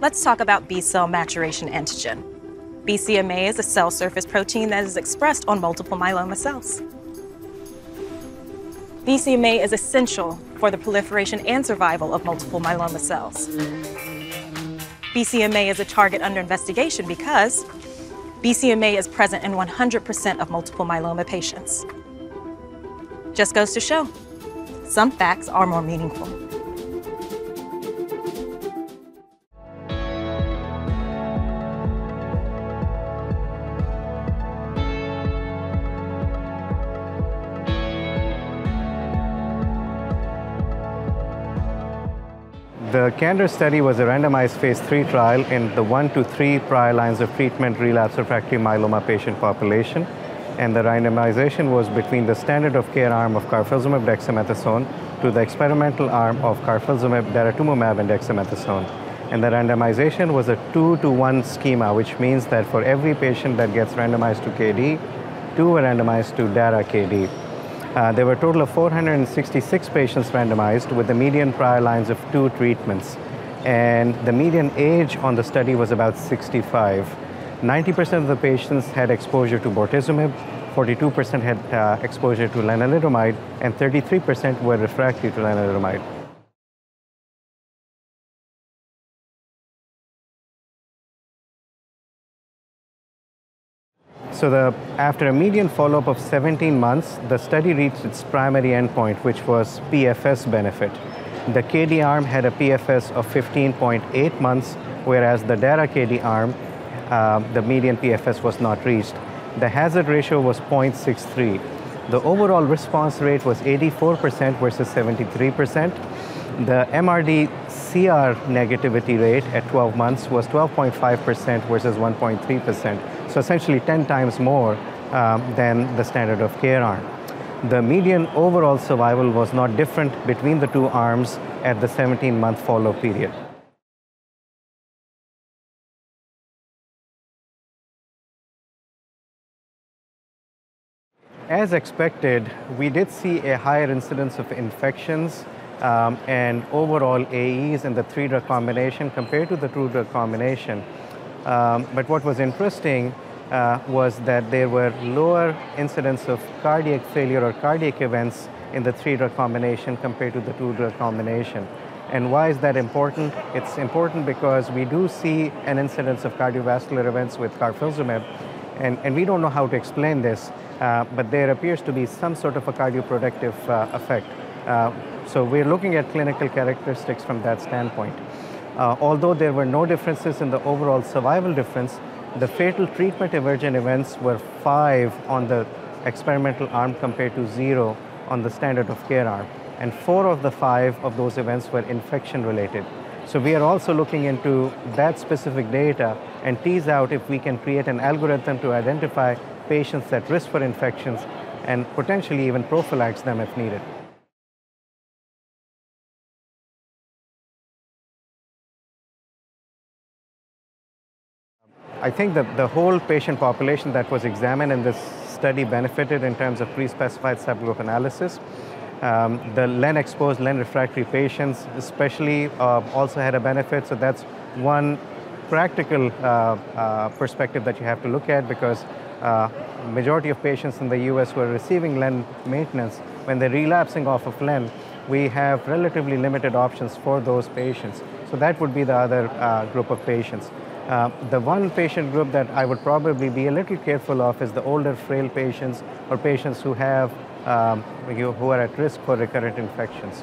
let's talk about B cell maturation antigen. BCMA is a cell surface protein that is expressed on multiple myeloma cells. BCMA is essential for the proliferation and survival of multiple myeloma cells. BCMA is a target under investigation because BCMA is present in 100% of multiple myeloma patients. Just goes to show, some facts are more meaningful. The CANDOR study was a randomized phase three trial in the one to three prior lines of treatment relapse refractory myeloma patient population. And the randomization was between the standard of care arm of carfilzomib dexamethasone to the experimental arm of carfilzomib daratumumab and dexamethasone. And the randomization was a two to one schema, which means that for every patient that gets randomized to KD, two were randomized to Dara KD. Uh, there were a total of 466 patients randomized with the median prior lines of two treatments. And the median age on the study was about 65. 90% of the patients had exposure to bortezomib, 42% had uh, exposure to lenalidomide, and 33% were refractory to lenalidomide. So the, after a median follow-up of 17 months, the study reached its primary endpoint, which was PFS benefit. The KD arm had a PFS of 15.8 months, whereas the DARA KD arm, uh, the median PFS was not reached. The hazard ratio was 0.63. The overall response rate was 84% versus 73%. The MRD CR negativity rate at 12 months was 12.5% versus 1.3%, so essentially 10 times more um, than the standard of care arm. The median overall survival was not different between the two arms at the 17-month follow period. As expected, we did see a higher incidence of infections um, and overall AEs in the three drug combination compared to the two drug combination. Um, but what was interesting uh, was that there were lower incidence of cardiac failure or cardiac events in the three drug combination compared to the two drug combination. And why is that important? It's important because we do see an incidence of cardiovascular events with carfilzomib, and, and we don't know how to explain this, uh, but there appears to be some sort of a cardioprotective uh, effect. Uh, so we're looking at clinical characteristics from that standpoint. Uh, although there were no differences in the overall survival difference, the fatal treatment emergent events were five on the experimental arm compared to zero on the standard of care arm. And four of the five of those events were infection related. So we are also looking into that specific data and tease out if we can create an algorithm to identify patients at risk for infections and potentially even prophylax them if needed. I think that the whole patient population that was examined in this study benefited in terms of pre-specified subgroup analysis. Um, the LEN exposed, LEN refractory patients especially uh, also had a benefit. So that's one practical uh, uh, perspective that you have to look at because uh, majority of patients in the US who are receiving LEN maintenance, when they're relapsing off of LEN, we have relatively limited options for those patients. So that would be the other uh, group of patients. Uh, the one patient group that I would probably be a little careful of is the older, frail patients or patients who have um, who are at risk for recurrent infections.